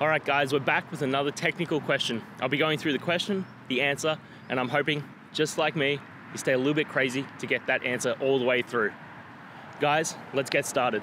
All right, guys, we're back with another technical question. I'll be going through the question, the answer, and I'm hoping, just like me, you stay a little bit crazy to get that answer all the way through. Guys, let's get started.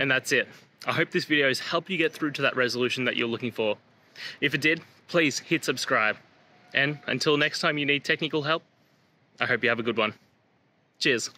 And that's it. I hope this video has helped you get through to that resolution that you're looking for. If it did, please hit subscribe. And until next time you need technical help, I hope you have a good one. Cheers.